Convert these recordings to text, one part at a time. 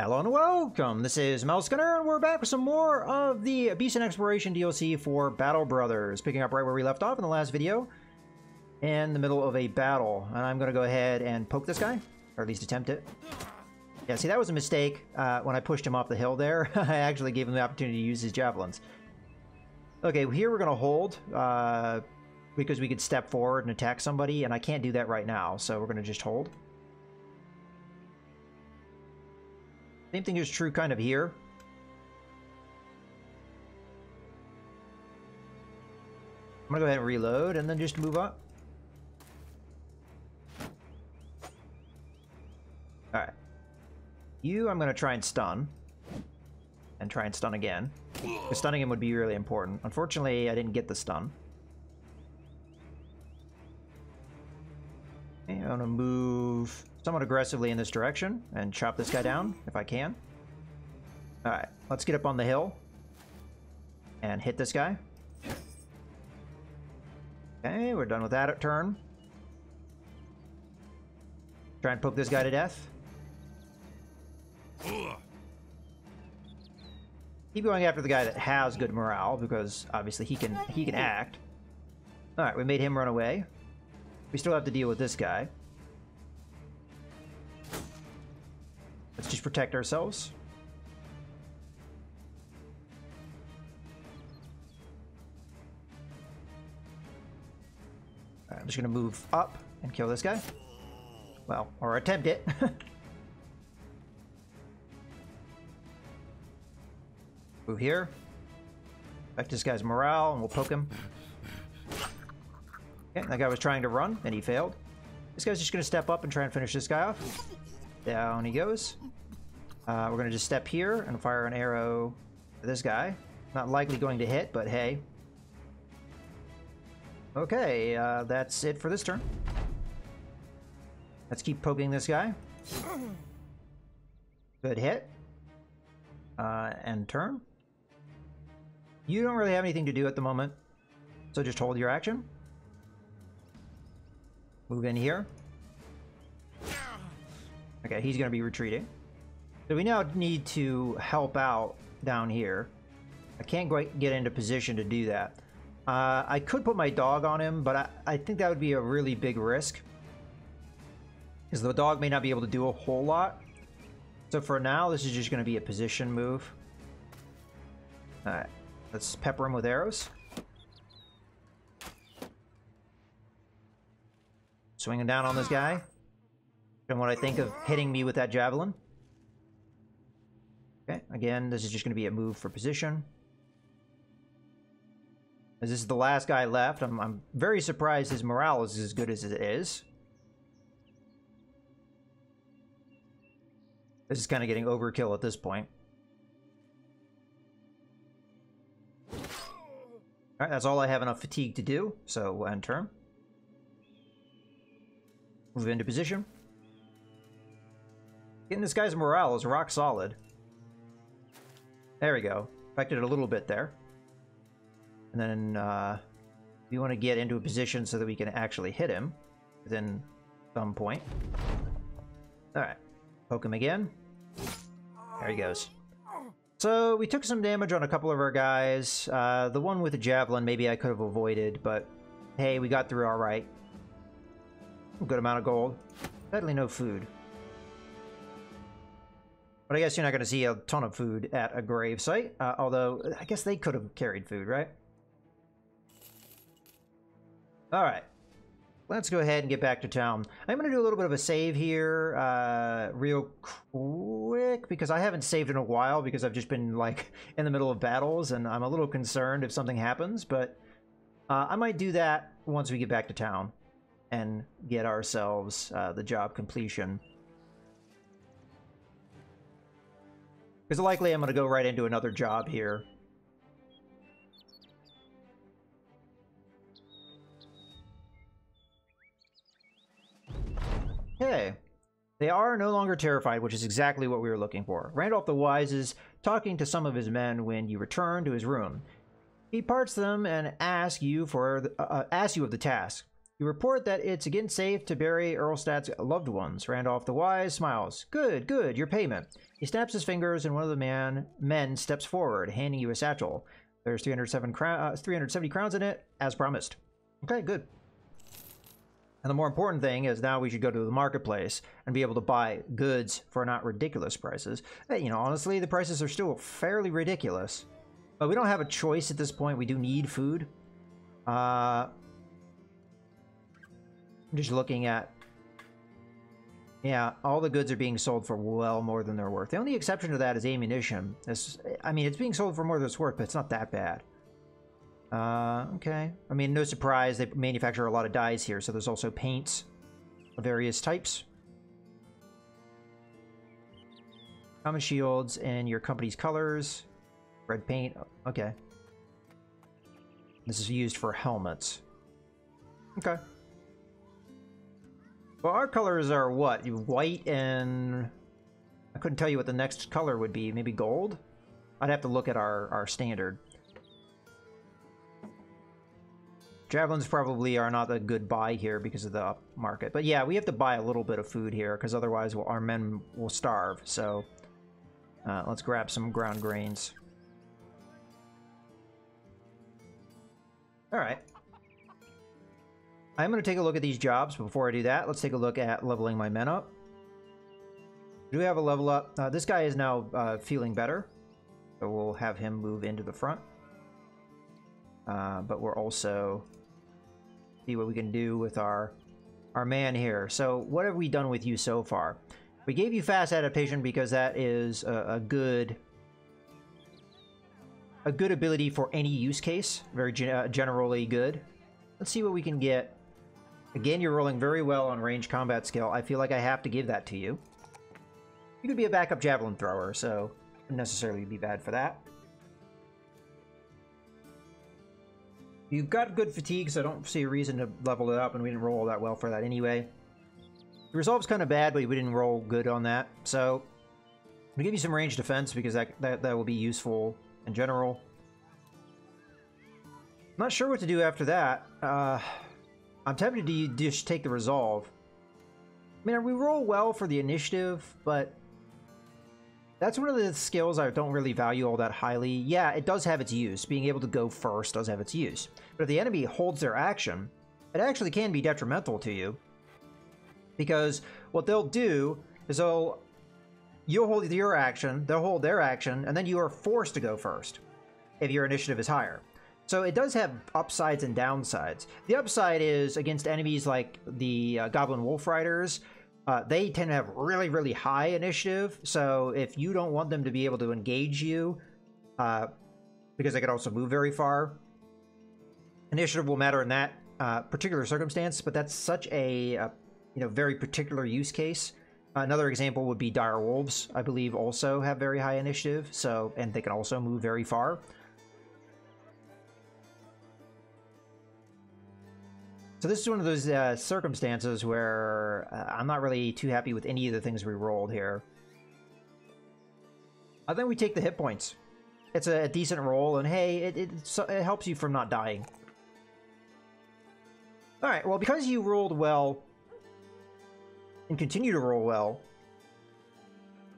Hello and welcome. This is MouseGunner, and we're back with some more of the Beast and Exploration DLC for Battle Brothers. Picking up right where we left off in the last video, in the middle of a battle. And I'm going to go ahead and poke this guy, or at least attempt it. Yeah, see, that was a mistake uh, when I pushed him off the hill there. I actually gave him the opportunity to use his javelins. Okay, here we're going to hold, uh, because we could step forward and attack somebody, and I can't do that right now, so we're going to just hold. Same thing is true kind of here. I'm gonna go ahead and reload and then just move up. Alright. You, I'm gonna try and stun. And try and stun again. Stunning him would be really important. Unfortunately, I didn't get the stun. Move somewhat aggressively in this direction and chop this guy down if I can. Alright, let's get up on the hill and hit this guy. Okay, we're done with that turn. Try and poke this guy to death. Keep going after the guy that has good morale because obviously he can he can act. All right, we made him run away. We still have to deal with this guy. Let's just protect ourselves. Right, I'm just gonna move up and kill this guy. Well, or attempt it. move here. Back this guy's morale and we'll poke him. Okay, that guy was trying to run and he failed. This guy's just gonna step up and try and finish this guy off. Down he goes. Uh, we're going to just step here and fire an arrow at this guy. Not likely going to hit, but hey. Okay, uh, that's it for this turn. Let's keep poking this guy. Good hit. Uh, and turn. You don't really have anything to do at the moment, so just hold your action. Move in here. Okay, he's going to be retreating. So we now need to help out down here. I can't quite get into position to do that. Uh, I could put my dog on him, but I, I think that would be a really big risk. Because the dog may not be able to do a whole lot. So for now, this is just going to be a position move. Alright, let's pepper him with arrows. Swinging down on this guy. And what I think of hitting me with that javelin. Okay, again, this is just going to be a move for position. As this is the last guy left, I'm, I'm very surprised his morale is as good as it is. This is kind of getting overkill at this point. Alright, that's all I have enough fatigue to do, so end turn. Move into position. Getting this guy's morale is rock solid. There we go. Affected a little bit there. And then uh, we want to get into a position so that we can actually hit him within some point. Alright. Poke him again. There he goes. So we took some damage on a couple of our guys. Uh, the one with the javelin maybe I could have avoided, but hey, we got through alright. Good amount of gold. Sadly no food. But I guess you're not going to see a ton of food at a grave site. Uh, although, I guess they could have carried food, right? Alright. Let's go ahead and get back to town. I'm going to do a little bit of a save here uh, real quick because I haven't saved in a while because I've just been like in the middle of battles and I'm a little concerned if something happens. But uh, I might do that once we get back to town and get ourselves uh, the job completion. Because likely I'm going to go right into another job here. Okay. They are no longer terrified, which is exactly what we were looking for. Randolph the Wise is talking to some of his men when you return to his room. He parts them and asks you for uh, uh, asks you of the task. You report that it's again safe to bury Earlstadt's loved ones. Randolph the Wise smiles. Good, good, your payment. He snaps his fingers and one of the man men steps forward, handing you a satchel. There's 307 crown, uh, 370 crowns in it, as promised. Okay, good. And the more important thing is now we should go to the marketplace and be able to buy goods for not ridiculous prices. You know, honestly, the prices are still fairly ridiculous. But we don't have a choice at this point. We do need food. Uh, just looking at... Yeah, all the goods are being sold for well more than they're worth. The only exception to that is ammunition. It's, I mean, it's being sold for more than it's worth, but it's not that bad. Uh, okay. I mean, no surprise, they manufacture a lot of dyes here, so there's also paints of various types. Common shields and your company's colors. Red paint, okay. This is used for helmets. Okay. Well, our colors are what? White and... I couldn't tell you what the next color would be. Maybe gold? I'd have to look at our, our standard. Javelins probably are not a good buy here because of the market. But yeah, we have to buy a little bit of food here because otherwise we'll, our men will starve. So uh, let's grab some ground grains. All right. I'm going to take a look at these jobs. but Before I do that, let's take a look at leveling my men up. Do we have a level up? Uh, this guy is now uh, feeling better. So we'll have him move into the front. Uh, but we're also see what we can do with our our man here. So what have we done with you so far? We gave you fast adaptation because that is a, a good a good ability for any use case. Very uh, generally good. Let's see what we can get. Again, you're rolling very well on range combat skill. I feel like I have to give that to you. You could be a backup javelin thrower, so wouldn't necessarily be bad for that. You've got good fatigue, so I don't see a reason to level it up, and we didn't roll all that well for that anyway. The resolve's kind of bad, but we didn't roll good on that, so... we give you some range defense, because that, that, that will be useful in general. Not sure what to do after that. Uh, I'm tempted to just take the resolve. I mean, we roll well for the initiative, but that's one of the skills I don't really value all that highly. Yeah, it does have its use. Being able to go first does have its use. But if the enemy holds their action, it actually can be detrimental to you. Because what they'll do is they'll You'll hold your action, they'll hold their action, and then you are forced to go first if your initiative is higher. So it does have upsides and downsides. The upside is against enemies like the uh, Goblin Wolf Riders. Uh, they tend to have really, really high initiative. So if you don't want them to be able to engage you, uh, because they could also move very far, initiative will matter in that uh, particular circumstance. But that's such a, a uh, you know very particular use case Another example would be dire wolves. I believe also have very high initiative, so and they can also move very far. So this is one of those uh, circumstances where uh, I'm not really too happy with any of the things we rolled here. I think we take the hit points. It's a, a decent roll, and hey, it, it, it helps you from not dying. Alright, well, because you rolled well and continue to roll well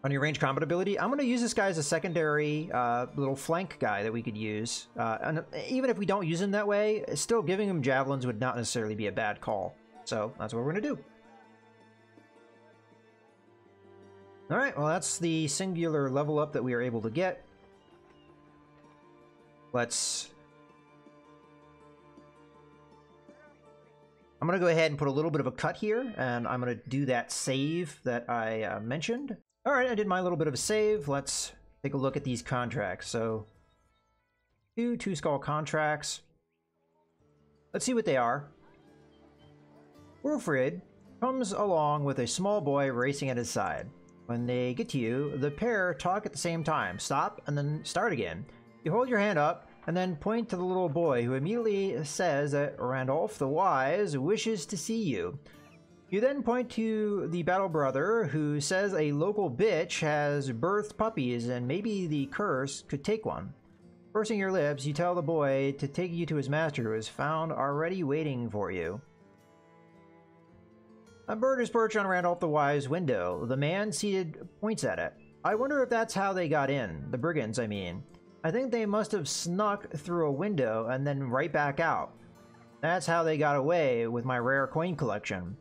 on your range combat ability, I'm going to use this guy as a secondary uh, little flank guy that we could use. Uh, and even if we don't use him that way, still giving him javelins would not necessarily be a bad call. So that's what we're going to do. All right, well, that's the singular level up that we are able to get. Let's I'm going to go ahead and put a little bit of a cut here, and I'm going to do that save that I uh, mentioned. All right, I did my little bit of a save. Let's take a look at these contracts. So, two two skull contracts. Let's see what they are. Wilfred comes along with a small boy racing at his side. When they get to you, the pair talk at the same time. Stop and then start again. You hold your hand up and then point to the little boy, who immediately says that Randolph the Wise wishes to see you. You then point to the battle brother, who says a local bitch has birthed puppies and maybe the curse could take one. Pursing your lips, you tell the boy to take you to his master, who is found already waiting for you. A bird is perched on Randolph the Wise window. The man seated points at it. I wonder if that's how they got in. The brigands, I mean. I think they must have snuck through a window and then right back out. That's how they got away with my rare coin collection.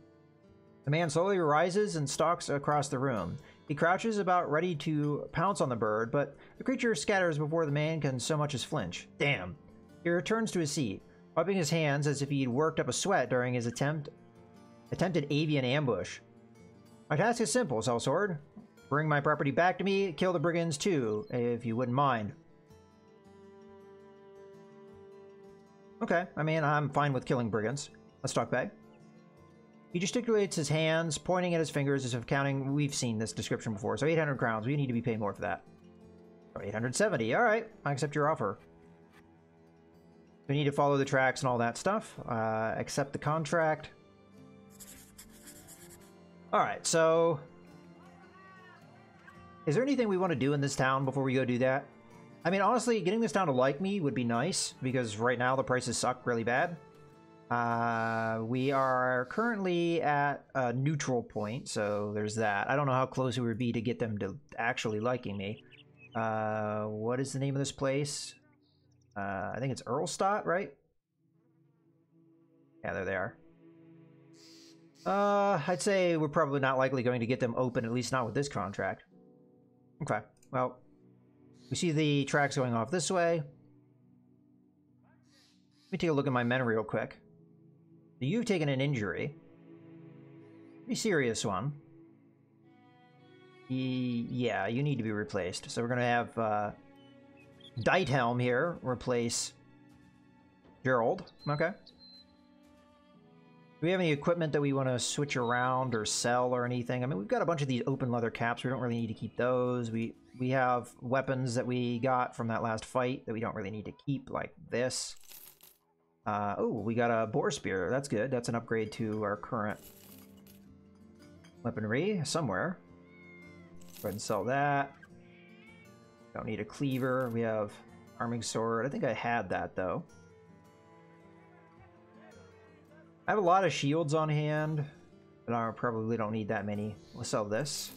The man slowly rises and stalks across the room. He crouches about ready to pounce on the bird, but the creature scatters before the man can so much as flinch. Damn. He returns to his seat, wiping his hands as if he'd worked up a sweat during his attempt attempted avian ambush. My task is simple, Sellsword. Bring my property back to me, kill the brigands too, if you wouldn't mind. Okay, I mean, I'm fine with killing brigands. Let's talk back. He gesticulates his hands, pointing at his fingers as if counting. We've seen this description before, so 800 crowns. We need to be paid more for that. 870. All right, I accept your offer. We need to follow the tracks and all that stuff. Uh, accept the contract. All right, so is there anything we want to do in this town before we go do that? I mean, honestly, getting this town to like me would be nice because right now the prices suck really bad. Uh, we are currently at a neutral point, so there's that. I don't know how close it would be to get them to actually liking me. Uh, what is the name of this place? Uh, I think it's Earlstadt, right? Yeah, there they are. Uh, I'd say we're probably not likely going to get them open, at least not with this contract. Okay, well, we see the tracks going off this way. Let me take a look at my men real quick. You've taken an injury. Pretty serious one. yeah, you need to be replaced. So we're going to have uh, here replace Gerald. Okay. Do we have any equipment that we want to switch around or sell or anything? I mean, we've got a bunch of these open leather caps. We don't really need to keep those. We we have weapons that we got from that last fight that we don't really need to keep, like this. Uh, oh, we got a boar spear. That's good. That's an upgrade to our current weaponry somewhere. Go ahead and sell that. Don't need a cleaver. We have arming sword. I think I had that, though. I have a lot of shields on hand, but I probably don't need that many. We'll sell this.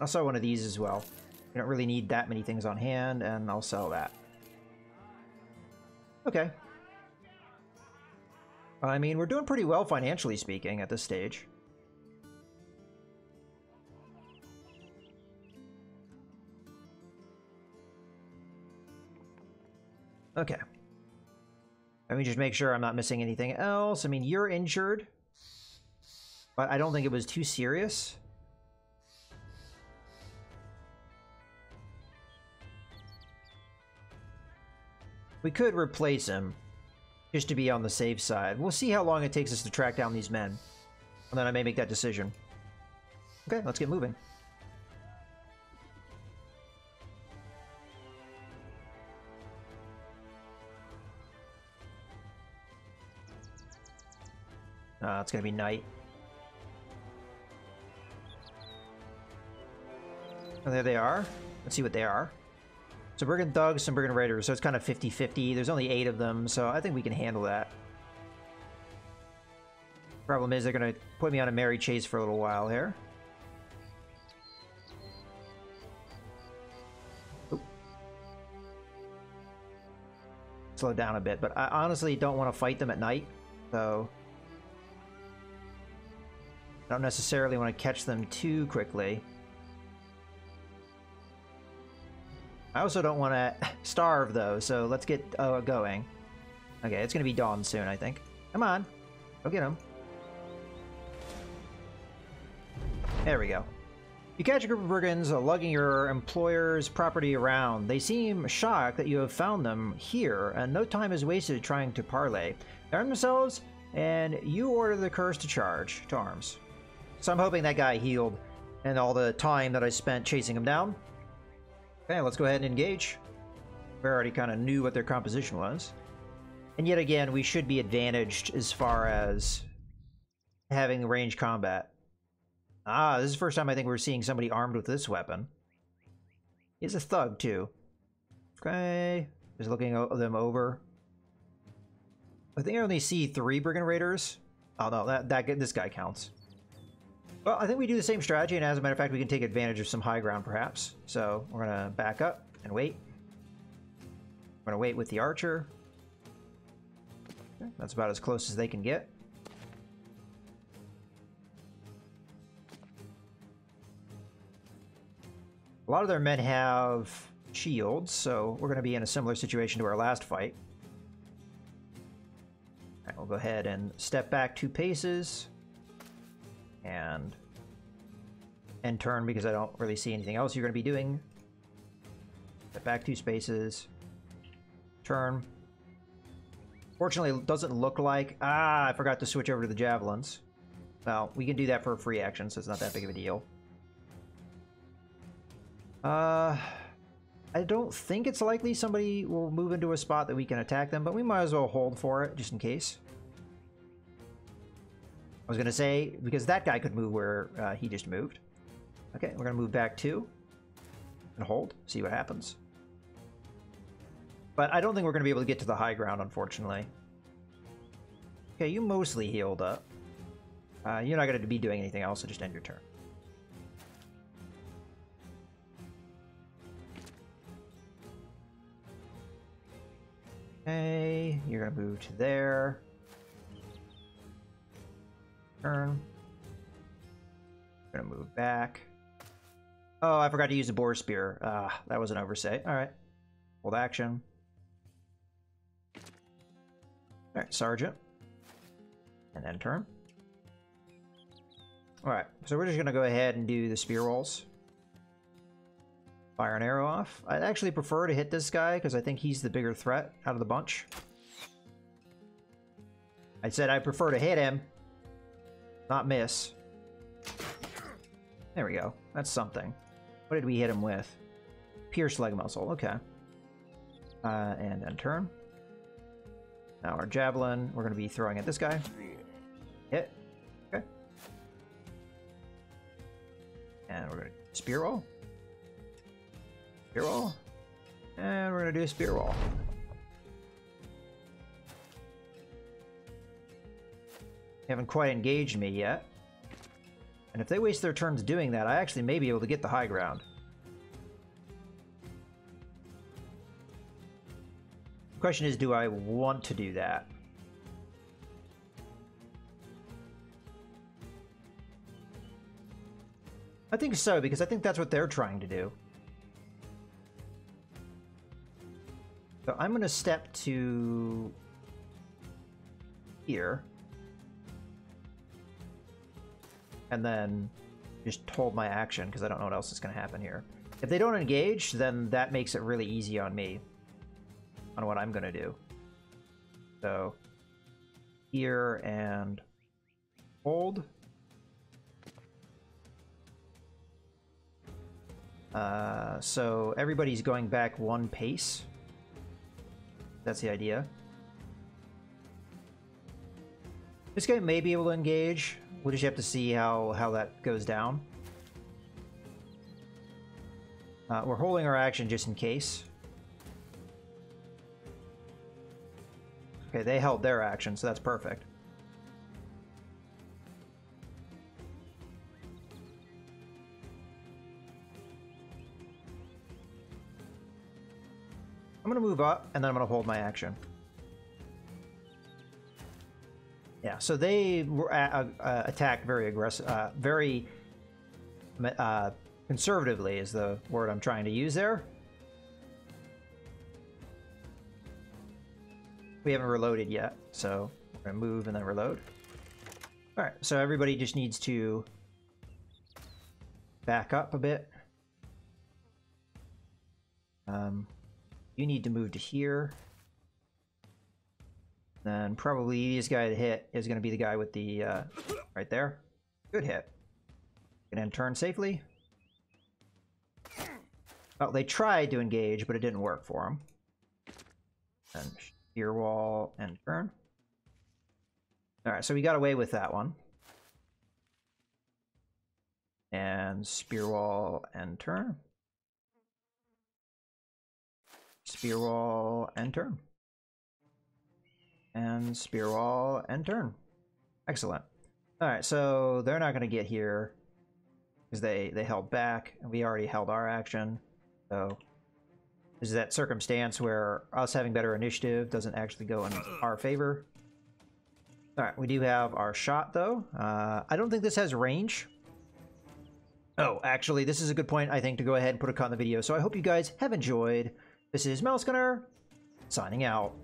I'll sell one of these as well. We don't really need that many things on hand, and I'll sell that. Okay. I mean, we're doing pretty well financially speaking at this stage. Okay. Let me just make sure I'm not missing anything else. I mean, you're injured. But I don't think it was too serious. We could replace him. Just to be on the safe side. We'll see how long it takes us to track down these men. And then I may make that decision. Okay, let's get moving. Uh, it's gonna be night. Oh, there they are. Let's see what they are. So Brigand Thugs, some Brigand Raiders, so it's kind of 50-50. There's only eight of them, so I think we can handle that. Problem is, they're gonna put me on a merry chase for a little while here. Slow down a bit, but I honestly don't want to fight them at night, so... I don't necessarily want to catch them too quickly. I also don't want to starve, though, so let's get uh, going. Okay, it's going to be dawn soon, I think. Come on. Go get him. There we go. You catch a group of brigands uh, lugging your employer's property around. They seem shocked that you have found them here, and no time is wasted trying to parley. They arm themselves, and you order the curse to charge to arms. So I'm hoping that guy healed and all the time that I spent chasing him down. Okay, let's go ahead and engage. We already kind of knew what their composition was. And yet again, we should be advantaged as far as having range combat. Ah, this is the first time I think we're seeing somebody armed with this weapon. He's a thug, too. Okay, just looking them over. I think I only see three Brigand Raiders. Oh no, that that this guy counts. Well, I think we do the same strategy, and as a matter of fact, we can take advantage of some high ground, perhaps. So we're gonna back up and wait. We're gonna wait with the archer. Okay, that's about as close as they can get. A lot of their men have shields, so we're going to be in a similar situation to our last fight. Alright, we'll go ahead and step back two paces. And end turn because I don't really see anything else you're going to be doing. Step back two spaces. Turn. Fortunately, it doesn't look like... Ah, I forgot to switch over to the javelins. Well, we can do that for a free action, so it's not that big of a deal. Uh, I don't think it's likely somebody will move into a spot that we can attack them, but we might as well hold for it, just in case. I was going to say, because that guy could move where uh, he just moved. Okay, we're going to move back two. And hold, see what happens. But I don't think we're going to be able to get to the high ground, unfortunately. Okay, you mostly healed up. Uh, you're not going to be doing anything else, so just end your turn. Okay, you're gonna move to there. Turn. Gonna move back. Oh, I forgot to use the boar spear. Ah, that was an oversight. All right. Hold action. All right, sergeant. And then turn. All right, so we're just gonna go ahead and do the spear walls fire an arrow off. I'd actually prefer to hit this guy because I think he's the bigger threat out of the bunch. I said I prefer to hit him, not miss. There we go. That's something. What did we hit him with? Pierce leg muscle. Okay. Uh, and then turn. Now our javelin, we're going to be throwing at this guy. Hit. Okay. And we're going to spear wall. Spear wall. And we're going to do a spear wall. Haven't quite engaged me yet. And if they waste their turns doing that, I actually may be able to get the high ground. The question is, do I want to do that? I think so, because I think that's what they're trying to do. So I'm going to step to here. And then just hold my action because I don't know what else is going to happen here. If they don't engage, then that makes it really easy on me on what I'm going to do. So here and hold. Uh, so everybody's going back one pace. That's the idea. This guy may be able to engage. We'll just have to see how, how that goes down. Uh, we're holding our action just in case. Okay, they held their action, so that's perfect. I'm going to move up, and then I'm going to hold my action. Yeah, so they were uh, uh, attacked very aggressive, uh, very uh, conservatively is the word I'm trying to use there. We haven't reloaded yet, so we're to move and then reload. All right, so everybody just needs to back up a bit. Um, you need to move to here. Then probably the easiest guy to hit is going to be the guy with the, uh, right there. Good hit. Can end turn safely. Oh, they tried to engage, but it didn't work for them. And spear wall and turn. Alright, so we got away with that one. And spear wall and turn. Spear wall and turn. And spear wall and turn. Excellent. All right, so they're not going to get here because they they held back, and we already held our action. So this is that circumstance where us having better initiative doesn't actually go in our favor. All right, we do have our shot though. Uh, I don't think this has range. Oh, actually, this is a good point, I think, to go ahead and put a cut in the video. So I hope you guys have enjoyed. This is Mouse Gunner, signing out.